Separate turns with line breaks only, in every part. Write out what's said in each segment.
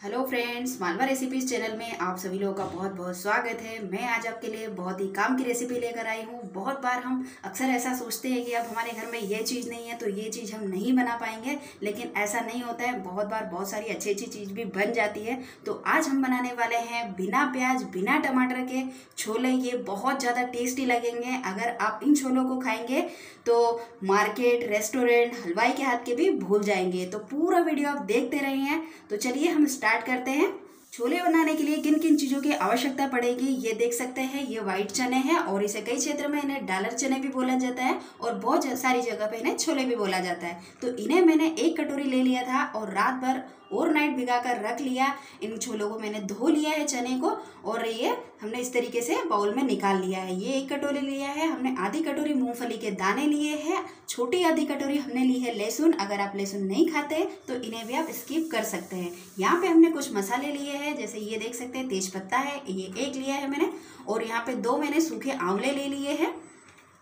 Hello friends Malwa recipes channel में आप सभी लोगों का बहुत बहुत स्वागत है। मैं आज आपके लिए बहुत ही काम की रेसिपी लेकर आई हूँ। बहुत बार हम अक्सर ऐसा सोचते हैं कि अब हमारे घर में ये चीज़ नहीं है तो ये चीज़ हम नहीं बना पाएँगे, लेकिन ऐसा नहीं होता है। बहुत बार बहुत सारी अच्छी अच्छी चीज़ भी बन जाती है। तो आज हम बनाने वाले हैं बिना प्याज, बिना टमाटर के छोले। ये बहुत ज़्यादा टेस्टी लगेंगे। अगर आप इन छोलों को खाएँगे तो मार्केट रेस्टोरेंट हलवाई के हाथ के भी भूल जाएँगे। तो पूरा वीडियो आप देखते रहे हैं तो चलिए हम स्टार्ट करते हैं। छोले बनाने के लिए किन किन चीज़ों की आवश्यकता पड़ेगी, ये देख सकते हैं। ये वाइट चने हैं और इसे कई क्षेत्र में इन्हें डालर चने भी बोला जाता है और बहुत सारी जगह पे इन्हें छोले भी बोला जाता है। तो इन्हें मैंने एक कटोरी ले लिया था और रात भर ओवरनाइट भिगा कर रख लिया। इन छोलों को मैंने धो लिया है चने को और ये हमने इस तरीके से बाउल में निकाल लिया है। ये एक कटोरी लिया है, हमने आधी कटोरी मूंगफली के दाने लिए हैं, छोटी आधी कटोरी हमने ली है लहसुन। अगर आप लहसुन नहीं खाते तो इन्हें भी आप स्किप कर सकते हैं। यहाँ पे हमने कुछ मसाले लिए हैं, जैसे ये देख सकते हैं, तेज पत्ता है, ये एक लिया है मैंने, और यहाँ पे दो मैंने सूखे आंवले ले लिए हैं।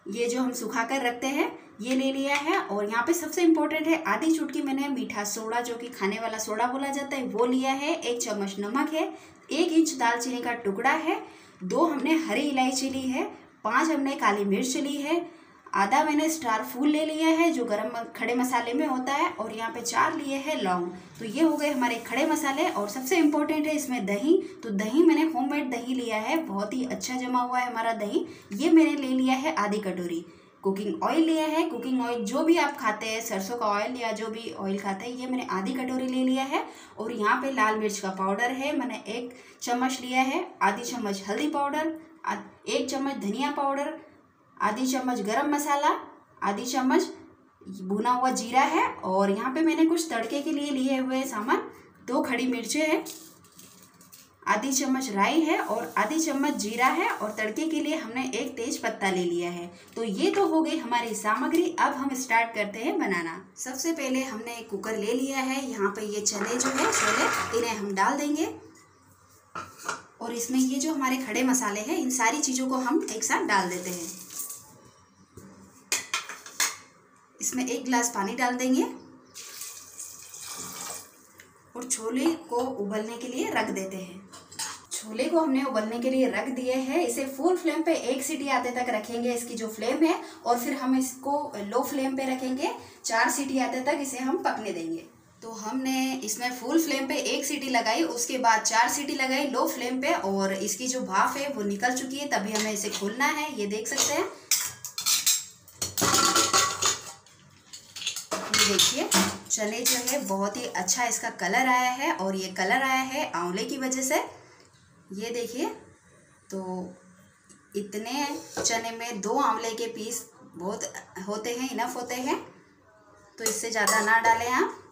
ये जो हम सुखा कर रखते हैं, ये ले लिया है, और यहाँ पे सबसे इम्पोर्टेंट है, आधी चुटकी मैंने मीठा सोडा, जो कि खाने वाला सोडा बोला जाता है, वो लिया है। एक चम्मच नमक है, एक इंच दालचीनी का टुकड़ा है, दो हमने हरी इलायची ली है, पाँच हमने काली मिर्च ली है आधा मैंने स्टार फूल ले लिया है, जो गरम खड़े मसाले में होता है, और यहाँ पे चार लिए हैं लौंग। तो ये हो गए हमारे खड़े मसाले, और सबसे इम्पोर्टेंट है इसमें दही। तो दही मैंने होममेड दही लिया है, बहुत ही अच्छा जमा हुआ है हमारा दही। ये मैंने ले लिया है आधी कटोरी। कुकिंग ऑयल लिया है कुकिंग ऑयल जो भी आप खाते हैं, सरसों का ऑयल या जो भी ऑयल खाते हैं, ये मैंने आधी कटोरी ले लिया है। और यहाँ पे लाल मिर्च का पाउडर है, मैंने एक चम्मच लिया है, आधी चम्मच हल्दी पाउडर एक चम्मच धनिया पाउडर आधी चम्मच गरम मसाला, आधी चम्मच भुना हुआ जीरा है और यहाँ पे मैंने कुछ तड़के के लिए लिए हुए सामान, दो खड़ी मिर्चें हैं। आधी चम्मच राई है और आधी चम्मच जीरा है और तड़के के लिए हमने एक तेज पत्ता ले लिया है। तो ये तो हो गई हमारी सामग्री, अब हम स्टार्ट करते हैं बनाना। सबसे पहले हमने एक कुकर ले लिया है, यहाँ पे ये चने जो है, छोले, इन्हें हम डाल देंगे। और इसमें ये जो हमारे खड़े मसाले हैं, इन सारी चीज़ों को हम एक साथ डाल देते हैं। इसमें एक गिलास पानी डाल देंगे और छोले को उबलने के लिए रख देते हैं। छोले को हमने उबलने के लिए रख दिए हैं। इसे फुल फ्लेम पे एक सीटी आते तक रखेंगे इसकी जो फ्लेम है और फिर हम इसको लो फ्लेम पे रखेंगे। चार सीटी आते तक इसे हम पकने देंगे। तो हमने इसमें फुल फ्लेम पे एक सीटी लगाई, उसके बाद चार सीटी लगाई लो फ्लेम पे और इसकी जो भाप है वो निकल चुकी है, तभी हमें इसे खोलना है। ये देख सकते हैं। देखिए, चने जो है, बहुत ही अच्छा इसका कलर आया है और ये कलर आया है आंवले की वजह से। ये देखिए तो इतने चने में दो आंवले के पीस बहुत होते हैं इनफ होते हैं। तो इससे ज़्यादा ना डालें आप।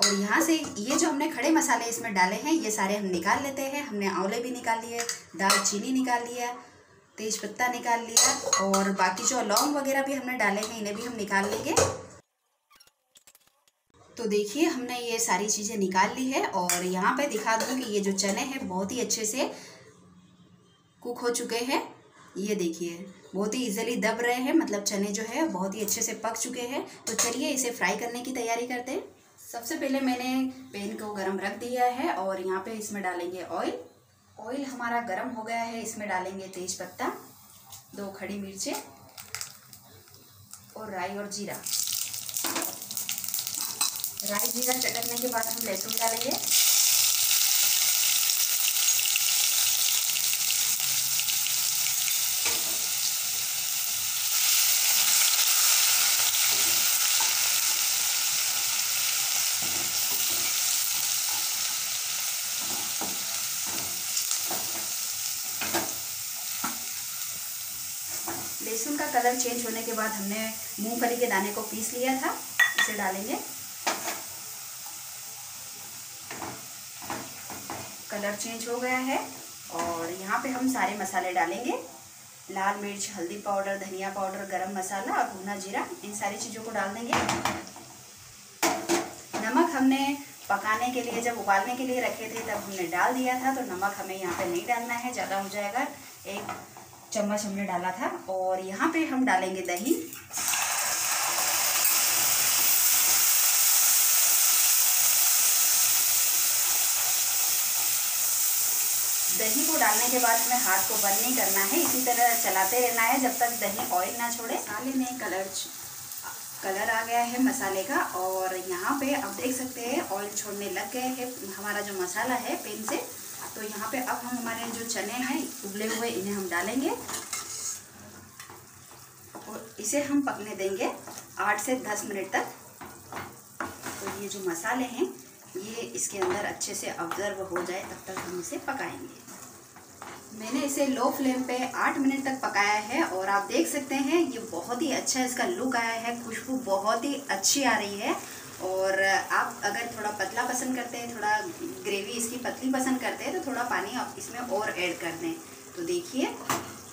और यहाँ से ये जो हमने खड़े मसाले इसमें डाले हैं, ये सारे हम निकाल लेते हैं। हमने आंवले भी निकाल लिए, दालचीनी निकाल लिया तेज पत्ता निकाल लिया और बाकी जो लौंग वगैरह भी हमने डाले हैं, इन्हें भी हम निकाल लेंगे। तो देखिए, हमने ये सारी चीज़ें निकाल ली है और यहाँ पे दिखा दूँ कि ये जो चने हैं, बहुत ही अच्छे से कुक हो चुके हैं। ये देखिए, बहुत ही इजीली दब रहे हैं मतलब चने जो है, बहुत ही अच्छे से पक चुके हैं। तो चलिए इसे फ्राई करने की तैयारी करते हैं। सबसे पहले मैंने पैन को गरम रख दिया है और यहाँ पे इसमें डालेंगे ऑयल ऑयल हमारा गरम हो गया है, इसमें डालेंगे तेज पत्ता दो खड़ी मिर्चें और राई और जीरा। राई, जीरा चटकने के बाद हम लहसुन डालेंगे। लहसुन का कलर चेंज होने के बाद हमने मूंगफली के दाने को पीस लिया था, इसे डालेंगे। कलर चेंज हो गया है और यहाँ पे हम सारे मसाले डालेंगे। लाल मिर्च, हल्दी पाउडर, धनिया पाउडर, गरम मसाला और भुना जीरा, इन सारी चीज़ों को डाल देंगे। नमक हमने पकाने के लिए, जब उबालने के लिए रखे थे, तब हमने डाल दिया था तो नमक हमें यहाँ पे नहीं डालना है, ज़्यादा हो जाएगा। एक चम्मच हमने डाला था और यहाँ पे हम डालेंगे दही। दही को डालने के बाद हमें हाथ को बंद नहीं करना है, इसी तरह चलाते रहना है जब तक दही ऑयल ना छोड़े। मसाले में कलर कलर आ गया है मसाले का और यहाँ पे आप देख सकते हैं ऑयल छोड़ने लग गए हैं। हमारा जो मसाला है पेन से तो यहाँ पे अब हम हमारे जो चने हैं, उबले हुए, इन्हें हम डालेंगे। और इसे हम पकने देंगे आठ से दस मिनट तक। तो ये जो मसाले हैं, ये इसके अंदर अच्छे से ऑब्ज़र्व हो जाए, तब तक हम इसे पकाएँगे। मैंने इसे लो फ्लेम पे आठ मिनट तक पकाया है, और आप देख सकते हैं, ये बहुत ही अच्छा इसका लुक आया है, खुशबू बहुत ही अच्छी आ रही है। और आप अगर थोड़ा पतला पसंद करते हैं, थोड़ा ग्रेवी इसकी पतली पसंद करते हैं तो थोड़ा पानी आप इसमें और ऐड कर दें। तो देखिए,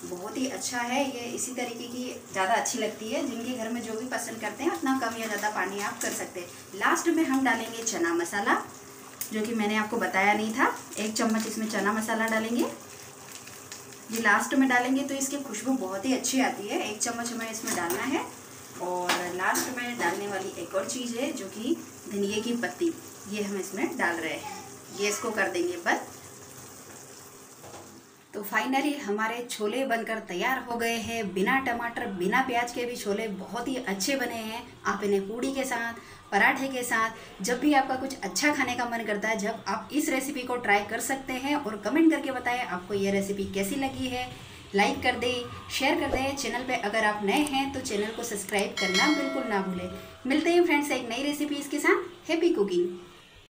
बहुत ही अच्छा है ये, इसी तरीके की ज़्यादा अच्छी लगती है। जिनके घर में जो भी पसंद करते हैं, उतना कम या ज़्यादा पानी आप कर सकते हैं। लास्ट में हम डालेंगे चना मसाला, जो कि मैंने आपको बताया नहीं था। एक चम्मच इसमें चना मसाला डालेंगे। ये लास्ट में डालेंगे तो इसकी खुशबू बहुत ही अच्छी आती है। एक चम्मच हमें इसमें डालना है। और लास्ट में डालने वाली एक और चीज़ है, जो कि धनिए की पत्ती। ये हम इसमें डाल रहे हैं। ये इसको कर देंगे बस तो फाइनली हमारे छोले बनकर तैयार हो गए हैं। बिना टमाटर, बिना प्याज के भी छोले बहुत ही अच्छे बने हैं। आप इन्हें पूड़ी के साथ, पराठे के साथ, जब भी आपका कुछ अच्छा खाने का मन करता है, जब आप इस रेसिपी को ट्राई कर सकते हैं और कमेंट करके बताएँ आपको ये रेसिपी कैसी लगी है। लाइक कर दें शेयर कर दें चैनल पे। अगर आप नए हैं तो चैनल को सब्सक्राइब करना बिल्कुल ना भूलें। मिलते हैं फ्रेंड्स एक नई रेसिपी इसके साथ। Happy cooking